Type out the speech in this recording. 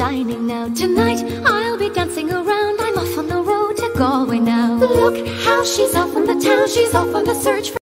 shining now. Tonight I'll be dancing around. I'm off on the road to Galway now. Look how she's off on the town. She's off on the search for.